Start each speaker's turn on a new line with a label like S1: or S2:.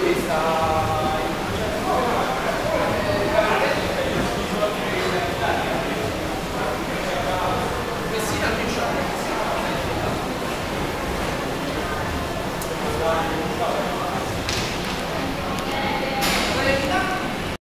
S1: Cristo.